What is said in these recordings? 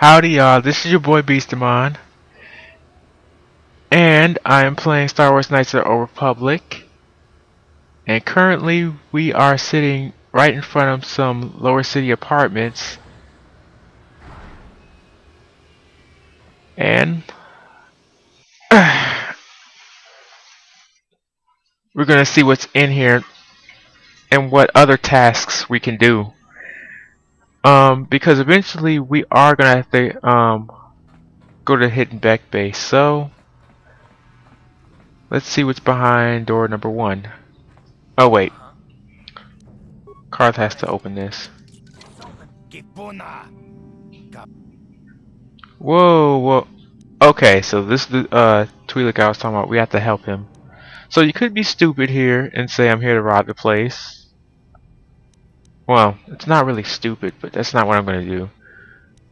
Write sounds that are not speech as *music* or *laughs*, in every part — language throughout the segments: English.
Howdy y'all, this is your boy Beastamon. And I am playing Star Wars Knights of the Old Republic. And currently we are sitting right in front of some lower city apartments. And *sighs* we're gonna see what's in here and what other tasks we can do. Um, because eventually we are gonna have to um go to Hidden Bek base. So let's see what's behind door number one. Oh wait, Carth has to open this. Whoa, whoa. Okay, so this is the uh, Twi'lek I was talking about. We have to help him. So you could be stupid here and say I'm here to rob the place. Well, it's not really stupid, but that's not what I'm to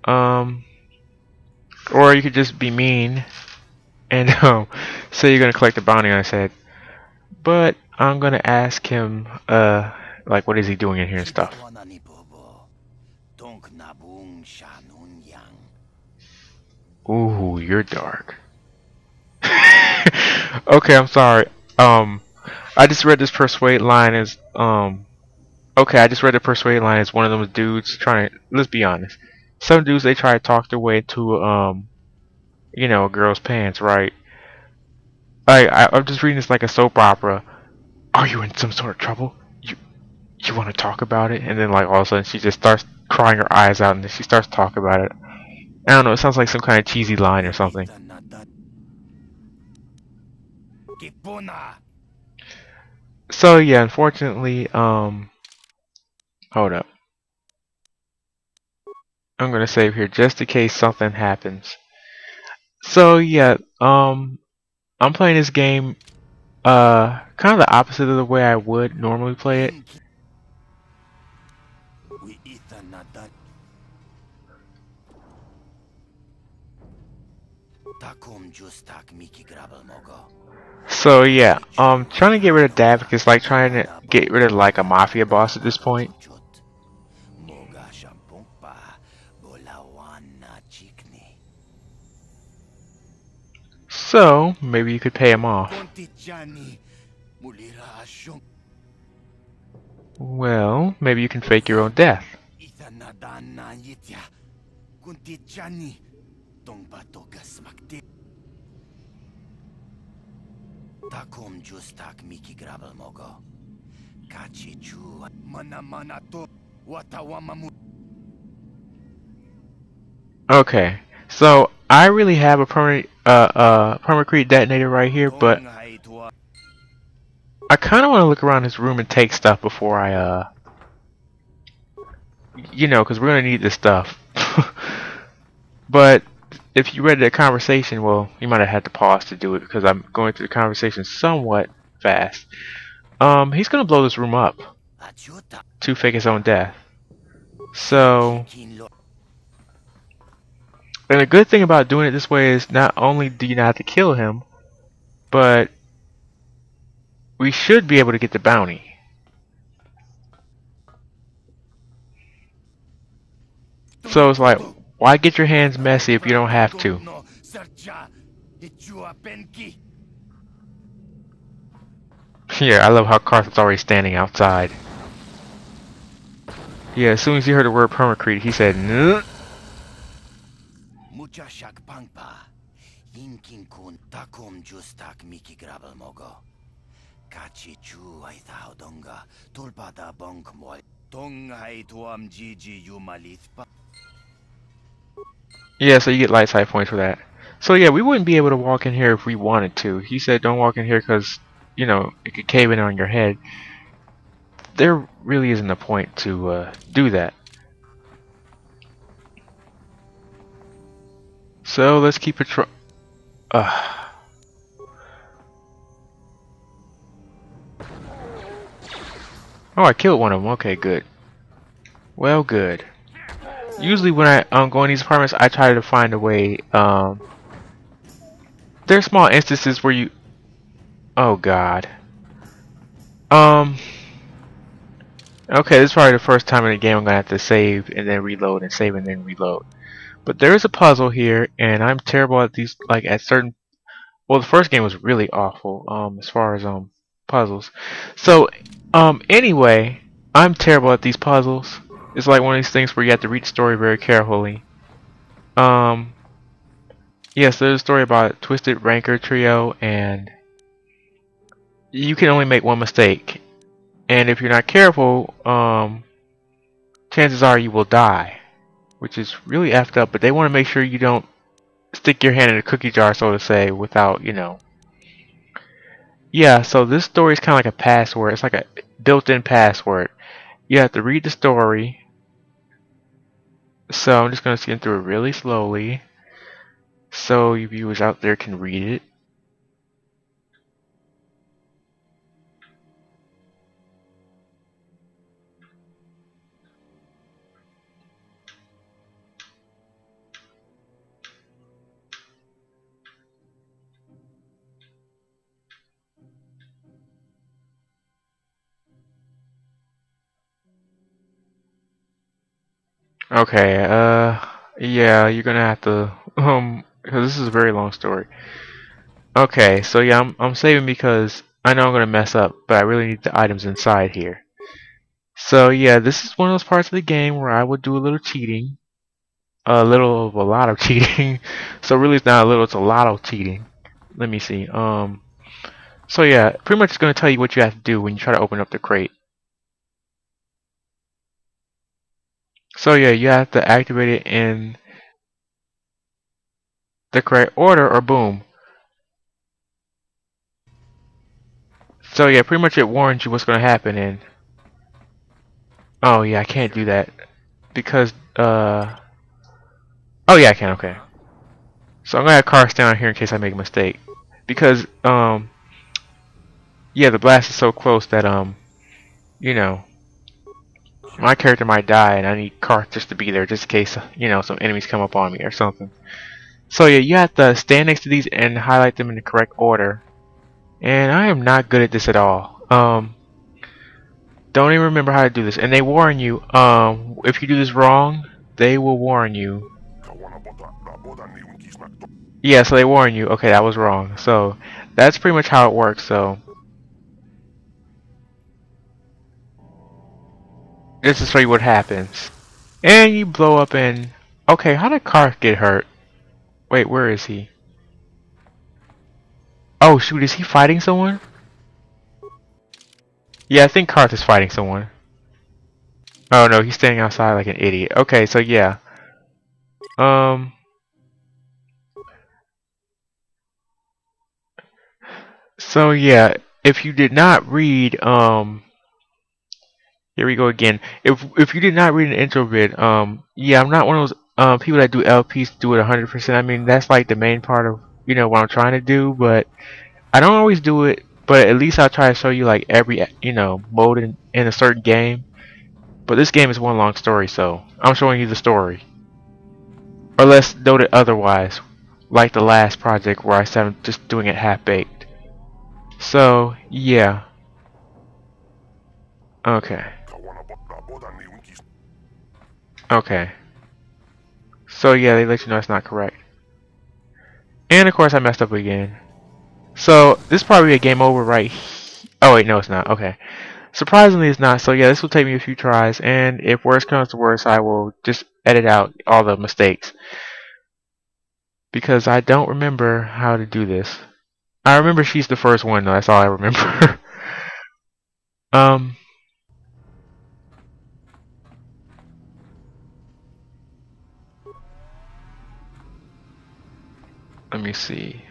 do. Um, or you could just be mean and *laughs* um, say you're to collect the bounty on his head. But I'm to ask him, uh, like, what is he doing in here and stuff. Ooh, you're dark. *laughs* okay, I'm sorry. Um, I just read this persuade line as um. Okay, I just read the persuade line It's one of those dudes trying. To let's be honest. Some dudes they try to talk their way to um, you know, a girl's pants, right? I, I I'm just reading this like a soap opera. Are you in some sort of trouble? You you want to talk about it? And then like all of a sudden she just starts crying her eyes out, and then she starts talking about it. I don't know. It sounds like some kind of cheesy line or something. So yeah, unfortunately, um, hold up. I'm gonna save here just in case something happens. So yeah, um, I'm playing this game, uh, kind of the opposite of the way I would normally play it. So yeah, um, trying to get rid of Davik is like trying to get rid of like a mafia boss at this point. So maybe you could pay him off. Well, maybe you can fake your own death. Okay, so I really have a permanent uh uh permacrete detonator right here, but I kind of want to look around his room and take stuff before I uh you know, because we're gonna need this stuff. *laughs* but if you read the conversation, well, you might have had to pause to do it because I'm going through the conversation somewhat fast. Um, he's gonna blow this room up to fake his own death. So, and the good thing about doing it this way is not only do you not have to kill him, but we should be able to get the bounty. So it's like, why get your hands messy if you don't have to? *laughs* Yeah, I love how Carth's already standing outside. Yeah, as soon as he heard the word permacrete, he said, Nuh. Kachi chu ai thao donga mol tuam gigi yumalithpa yeah, so you get light side points for that. So yeah, we wouldn't be able to walk in here if we wanted to. He said don't walk in here because, you know, it could cave in on your head. There really isn't a point to uh, do that. So let's keep it. Uh. Oh, I killed one of them. Okay, good. Well, good usually when I um, go in these apartments, I try to find a way. Um, there are small instances where you. Oh God. Um. Okay, this is probably the first time in the game I'm gonna have to save and then reload and save and then reload. But there is a puzzle here, and I'm terrible at these, like at certain. Well, the first game was really awful, um, as far as um puzzles. So, um, anyway, I'm terrible at these puzzles. It's like one of these things where you have to read the story very carefully. Um, yes, there's a story about Twisted Rancor Trio, and you can only make one mistake. And if you're not careful, um, chances are you will die. Which is really effed up, but they want to make sure you don't stick your hand in a cookie jar, so to say, without, you know. Yeah, so this story is kind of like a password. It's like a built-in password. You have to read the story, so I'm just going to skim through it really slowly so you viewers out there can read it. Okay, uh, yeah, you're gonna have to, *laughs* um, because this is a very long story. Okay, so yeah, I'm, I'm saving because I know I'm gonna mess up, but I really need the items inside here. So yeah, this is one of those parts of the game where I would do a little cheating. A little of a lot of *laughs* cheating. so really it's not a little, it's a lot of cheating. Let me see. Um, so yeah, pretty much it's gonna tell you what you have to do when you try to open up the crate. So yeah, you have to activate it in the correct order or boom. So yeah, pretty much it warns you what's going to happen and Oh yeah, I can't do that because uh Oh yeah, I can, okay. So I'm going to have Carth down here in case I make a mistake because um yeah, the blast is so close that um you know my character might die and I need Carth just to be there just in case, you know, some enemies come up on me or something. So yeah, you have to stand next to these and highlight them in the correct order. And I am not good at this at all. Um, don't even remember how to do this. And they warn you, um, if you do this wrong, they will warn you. Yeah, so they warn you. Okay, that was wrong. So that's pretty much how it works. So This is what happens. And you blow up in... Okay, how did Carth get hurt? Wait, where is he? Oh shoot, is he fighting someone? Yeah, I think Carth is fighting someone. Oh no, he's standing outside like an idiot. Okay, so yeah. Um... So yeah, if you did not read, um... Here we go again. If if you did not read an intro vid, um, yeah, I'm not one of those um people that do LPs do it 100%. I mean, that's like the main part of you know what I'm trying to do, but I don't always do it. But at least I'll try to show you like every you know mode in, in a certain game. But this game is one long story, so I'm showing you the story. Or less noted otherwise, like the last project where I said I'm just doing it half baked. So yeah. Okay. Okay. So yeah, they let you know it's not correct. And of course I messed up again. So this is probably a game over right Oh wait, no it's not. Okay. Surprisingly it's not. So yeah, this will take me a few tries and if worse comes to worse I will just edit out all the mistakes. Because I don't remember how to do this. I remember she's the first one though, that's all I remember. *laughs* um Let me see.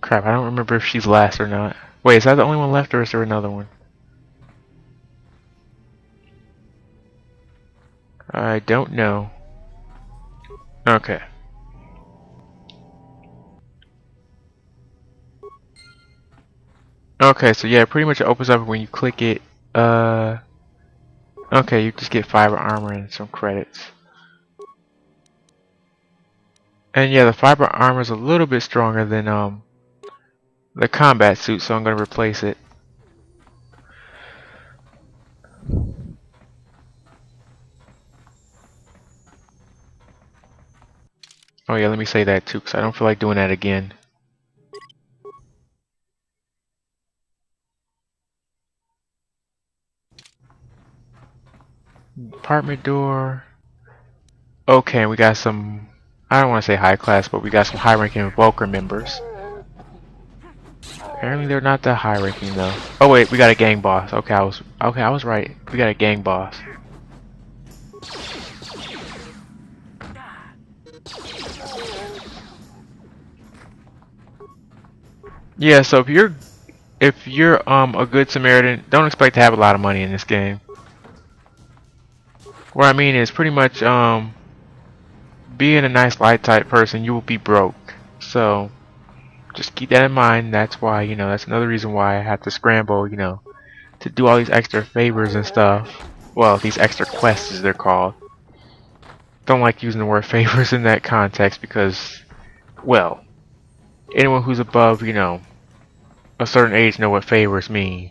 Crap, I don't remember if she's last or not. Wait, is that the only one left or is there another one? I don't know. Okay. Okay, so yeah, pretty much it opens up when you click it. Uh, okay, you just get fiber armor and some credits. And yeah, the fiber armor is a little bit stronger than um the combat suit, so I'm to replace it. Oh yeah, let me say that too, because I don't feel like doing that again. Apartment door. Okay, we got some, I don't want to say high class, but we got some high ranking Vulkar members. Apparently they're not that high ranking though. Oh wait, we got a gang boss. Okay, I was okay, I was right. We got a gang boss. Yeah, so if you're if you're um a good Samaritan, don't expect to have a lot of money in this game. What I mean is pretty much um being a nice light type person, you will be broke. So just keep that in mind. That's why, you know, that's another reason why I have to scramble, you know, to do all these extra favors and stuff. Well, these extra quests as they're called. Don't like using the word *laughs* favors in that context because, well, anyone who's above, you know, a certain age know what favors mean.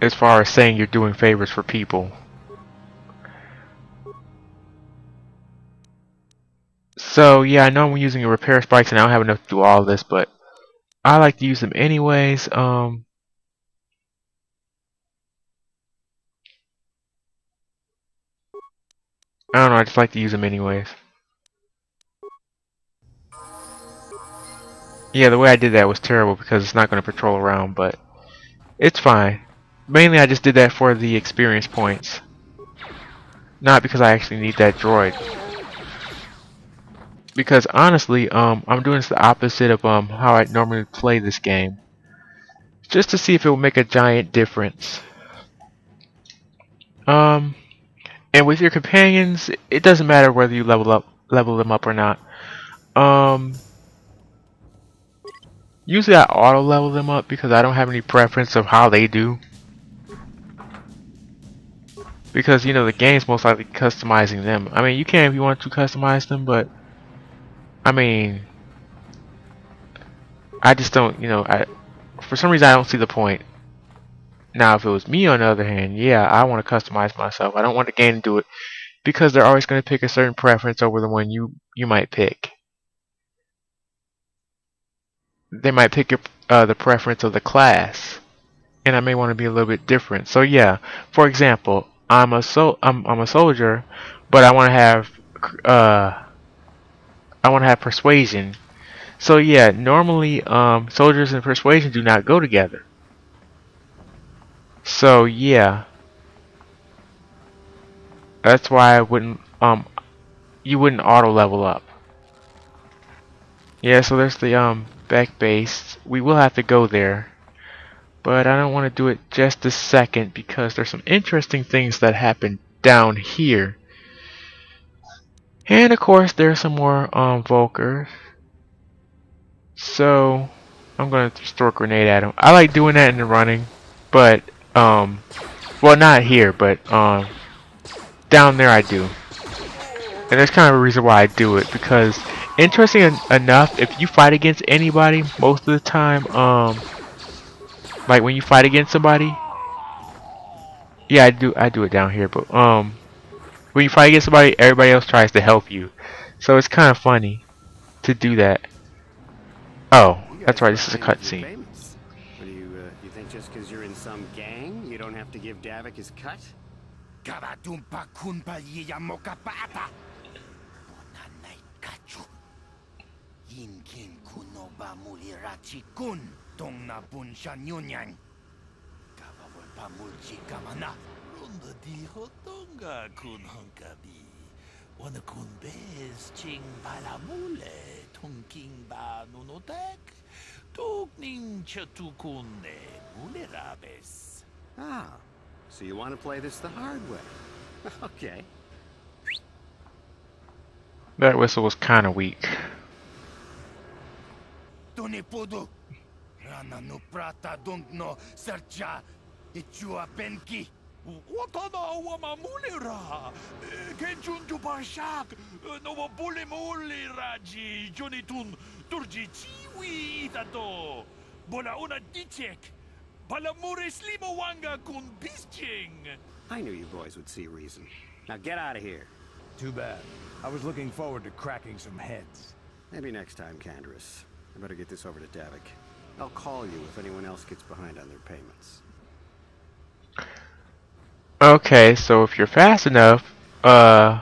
As far as saying you're doing favors for people. So yeah, I know I'm using a repair spikes and I don't have enough to do all this, but I like to use them anyways. Um, I don't know, I just like to use them anyways. Yeah, the way I did that was terrible because it's not going to patrol around, but it's fine. Mainly I just did that for the experience points. Not because I actually need that droid because honestly, um, I'm doing the opposite of um how I normally play this game, just to see if it will make a giant difference. Um, and with your companions, it doesn't matter whether you level up, level them up or not. Um, usually I auto level them up because I don't have any preference of how they do. Because you know the game's most likely customizing them. I mean, you can if you want to customize them, but I mean, I just don't, you know, I for some reason I don't see the point. Now, if it was me, on the other hand, yeah, I want to customize myself. I don't want the game to do it because they're always going to pick a certain preference over the one you you might pick. They might pick your, uh, the preference of the class, and I may want to be a little bit different. So yeah, for example, I'm a so I'm I'm a soldier, but I want to have uh I want to have persuasion. So yeah, normally um, soldiers and persuasion do not go together. So yeah, that's why I wouldn't um you wouldn't auto level up. Yeah, so there's the um Bek base. We will have to go there. But I don't want to do it just a second because there's some interesting things that happen down here. And of course, there's some more um, Vulkars. So I'm gonna throw a grenade at him. I like doing that in the running, but um, well, not here, but um, down there I do. And there's kind of a reason why I do it because, interesting en enough, if you fight against anybody, most of the time, um, like when you fight against somebody, yeah, I do, I do it down here, but um, when you fight against somebody, everybody else tries to help you. So it's kind of funny to do that. Oh, that's right. This is a cutscene. What do you, uh, you think just because you're in some gang, you don't have to give Davik his cut? Yinkin kunoba mulirachi kun tong na bun shan yunyang. Kawawal pamulchi kamana. Runda di hotonga kun honkabi. Wana kun bez ching balamule tunking ba nunotek. Tukning chatukune mulerabes. Ah, so you want to play this the hard way. *laughs* okay. That whistle was kind of weak. Tonipudu. Rana no prata don't no sarcha. Ichua penki. Watana wa mamulira. Kenchun tu parshak. No wa bule mulira ji jonitun turji chiwi itato. Bola una dichek. Palamures limo wanga kun bisching. I knew you boys would see reason. Now get out of here. Too bad. I was looking forward to cracking some heads. Maybe next time, Canderous. I better get this over to Davik. I'll call you if anyone else gets behind on their payments. Okay, so if you're fast enough, uh,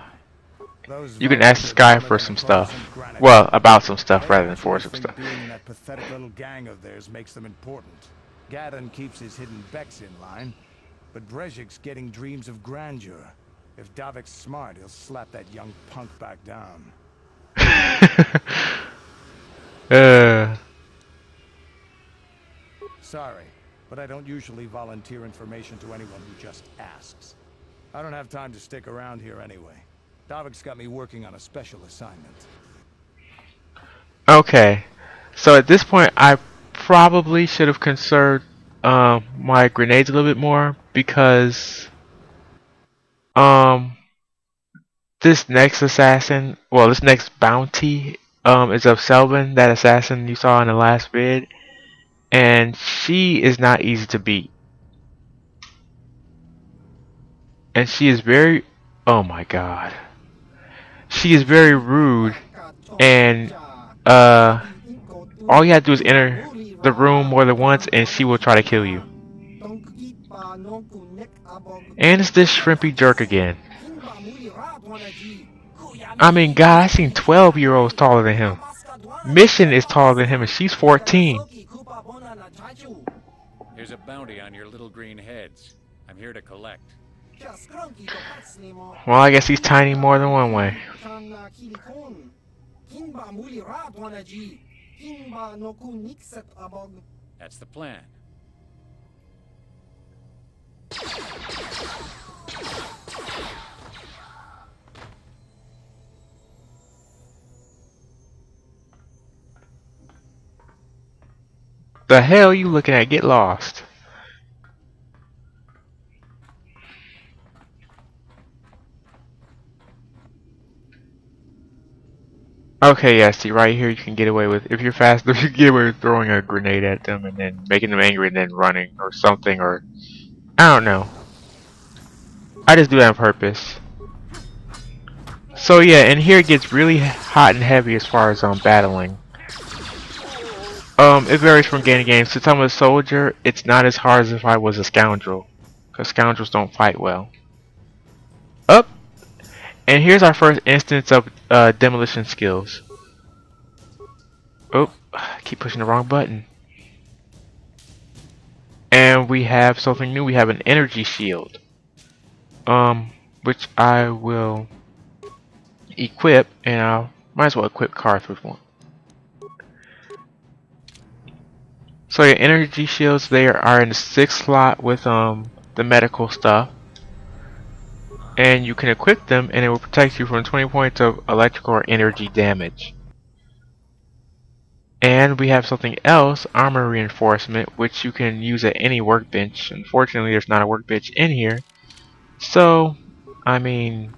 you can ask this guy for some stuff. Well, about some stuff rather than for some stuff. Being in that pathetic little gang of theirs makes them important. Gadon keeps his hidden Beks in line, but Brejik's getting dreams of grandeur. If Davik's smart, he'll slap that young punk back down. *laughs* uh, Sorry, but I don't usually volunteer information to anyone who just asks. I don't have time to stick around here anyway. Davik's got me working on a special assignment. okay, so at this point, I probably should have conserved um, my grenades a little bit more because um, this next assassin, well, this next bounty um, is of Selven, that assassin you saw in the last vid, and she is not easy to beat. And she is very, oh my god, she is very rude, and uh, all you have to do is enter the room more than once, and she will try to kill you. And it's this shrimpy jerk again. I mean, God, I seen 12 year olds taller than him. Mission is taller than him, and she's 14. Here's a bounty on your little green heads. I'm here to collect. Well, I guess he's tiny more than one way. That's the plan. The hell you looking at? Get lost. Okay, yeah, see right here you can get away with if you're fast *laughs* you get away with throwing a grenade at them and then making them angry and then running or something or I don't know. I just do that on purpose. So yeah, and here it gets really hot and heavy as far as um battling. Um, it varies from game to game. Since I'm a soldier, it's not as hard as if I was a scoundrel. Because scoundrels don't fight well. Up! And here's our first instance of uh, demolition skills. Oh, I keep pushing the wrong button. And we have something new. We have an energy shield. Um, which I will equip. And I might as well equip Carth with one. So your energy shields there are in the sixth slot with um the medical stuff. And you can equip them and it will protect you from 20 points of electrical or energy damage. And we have something else, armor reinforcement, which you can use at any workbench. Unfortunately, there's not a workbench in here. So, I mean,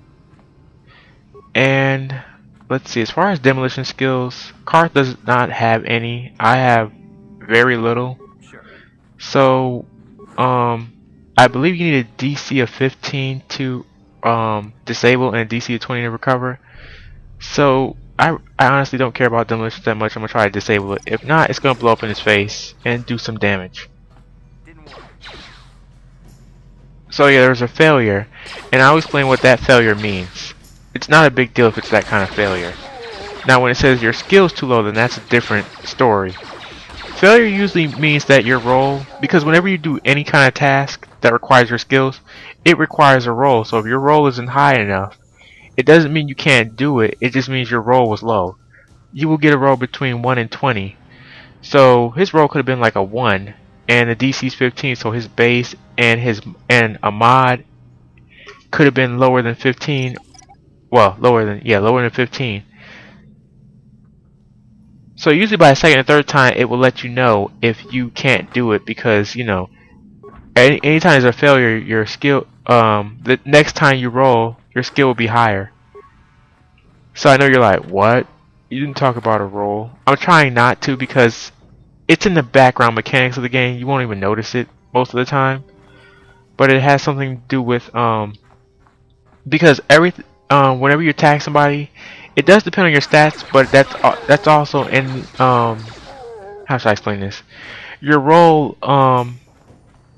and let's see, as far as demolition skills, Carth does not have any. I have very little. Sure. So, um, I believe you need a DC of 15 to um, disable and DC of 20 to recover. So, I, I honestly don't care about demolition that much. I'm to try to disable it. If not, it's to blow up in his face and do some damage. So yeah, there's a failure, and I'll explain what that failure means. It's not a big deal if it's that kind of failure. Now when it says your skill's too low, then that's a different story. Failure usually means that your roll, because whenever you do any kind of task that requires your skills, it requires a roll. So if your roll isn't high enough, it doesn't mean you can't do it, it just means your roll was low. You will get a roll between 1 and 20. So his roll could have been like a 1, and the DC's 15, so his base and his and a mod could have been lower than 15. Well, lower than yeah, lower than 15. So usually by the second and third time, it will let you know if you can't do it because you know any anytime there's a failure, your skill um the next time you roll, your skill will be higher. So I know you're like, what? You didn't talk about a roll. I'm trying not to because it's in the background mechanics of the game. You won't even notice it most of the time. But it has something to do with um because every um whenever you attack somebody, it does depend on your stats, but that's uh, that's also in um how should I explain this? Your roll um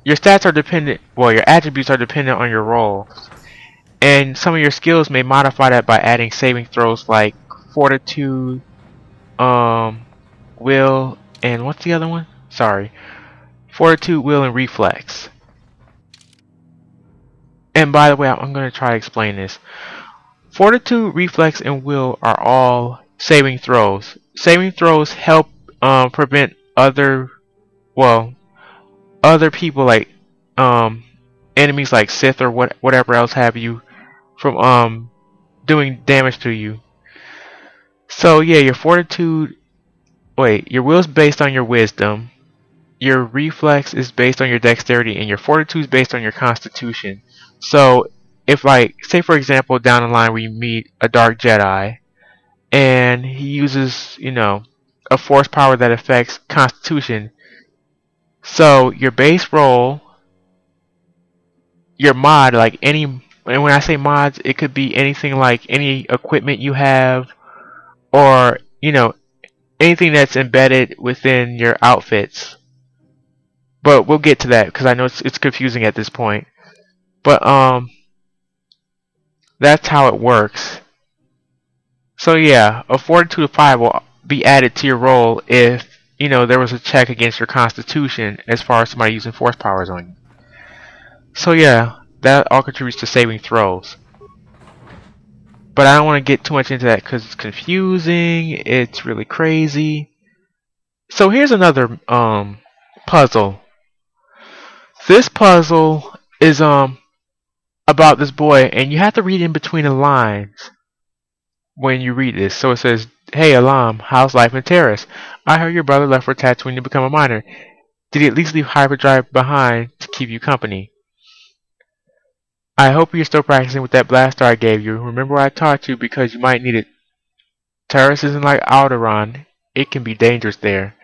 your stats are dependent well your attributes are dependent on your role. and some of your skills may modify that by adding saving throws like fortitude um will and what's the other one? Sorry. Fortitude will and reflex. And by the way i'm going to try to explain this. Fortitude reflex and will are all saving throws. Saving throws help um, prevent other well other people like um enemies like Sith or what whatever else have you from um doing damage to you. So yeah, your fortitude wait, your will is based on your wisdom. Your reflex is based on your dexterity and your fortitude is based on your constitution. So if like say for example down the line we meet a dark Jedi and he uses, you know, a force power that affects constitution, so your base roll, your mod, like any, and when I say mods, it could be anything like any equipment you have, or you know, anything that's embedded within your outfits. But we'll get to that because I know it's it's confusing at this point. But um, that's how it works. So yeah, a 42 to 5 will be added to your roll if you know, there was a check against your constitution as far as somebody using force powers on you. So yeah, that all contributes to saving throws. But I don't want to get too much into that because it's confusing, it's really crazy. So here's another um puzzle. This puzzle is um about this boy and you have to read in between the lines when you read this. So it says Hey Elam, how's life in Taris? I heard your brother left for Tatooine to become a miner. Did he at least leave hyperdrive behind to keep you company? I hope you're still practicing with that blaster I gave you. Remember I taught you because you might need it. Taris isn't like Alderaan. It can be dangerous there.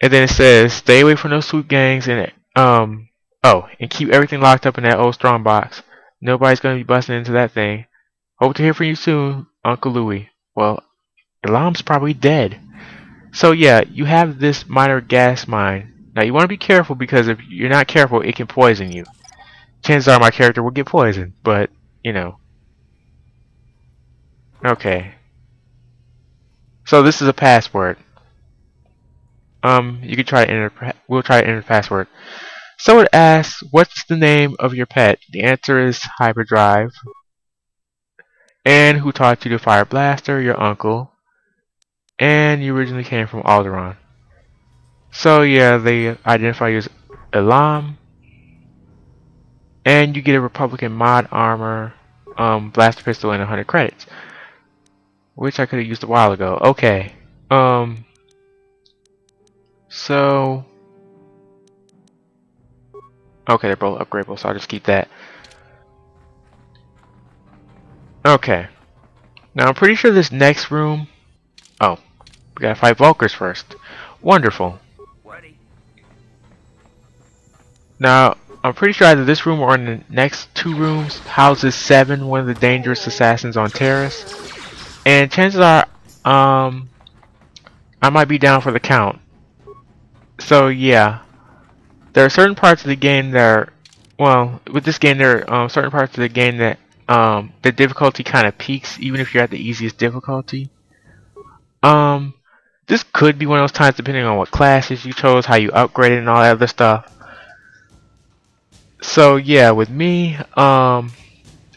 And then it says, stay away from those swoop gangs and um oh, and keep everything locked up in that old strong box. Nobody's gonna be busting into that thing. Hope to hear from you soon, Uncle Louie. Well, Elam's probably dead. So yeah, you have this minor gas mine. Now you want to be careful because if you're not careful, it can poison you. Chances are my character will get poisoned, but, you know. Okay. So this is a password. Um, you can try to enter, we'll try to enter password. So it asks, what's the name of your pet? The answer is Hyperdrive. And who taught you to fire blaster? Your uncle and you originally came from Alderaan. So yeah, they identify you as Elam, and you get a Republican mod armor, um, blaster pistol, and 100 credits, which I could have used a while ago. Okay, um, so okay, they're both upgradable, so I'll just keep that. Okay, now I'm pretty sure this next room. Oh, we gotta fight Vulkars first. Wonderful. Now, I'm pretty sure either this room or in the next two rooms houses Seven, one of the dangerous assassins on Taris. And chances are, um, I might be down for the count. So yeah, there are certain parts of the game that are, well, with this game there are um, certain parts of the game that um, the difficulty kind of peaks even if you're at the easiest difficulty. Um, this could be one of those times depending on what classes you chose, how you upgraded and all that other stuff. So yeah, with me, um,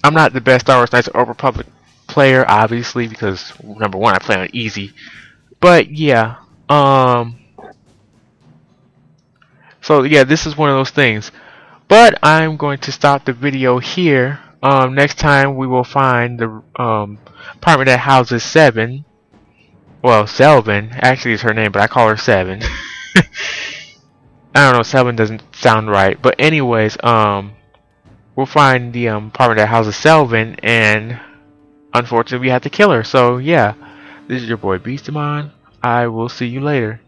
I'm not the best Star Wars Knights of Republic player, obviously, because number one, I play on easy. But yeah, um, so yeah, this is one of those things. But I'm going to stop the video here. Um, next time we will find the um, apartment that houses seven well, Selven, actually is her name, but I call her Seven. *laughs* I don't know, Seven doesn't sound right. But anyways, um, we'll find the um, apartment that houses Selven, and unfortunately we have to kill her. So yeah, this is your boy Beastamon. I will see you later.